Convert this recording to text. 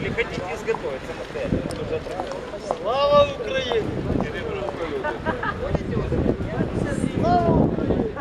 Или хотите изготовиться как-то? Слава Украине! Слава Украине!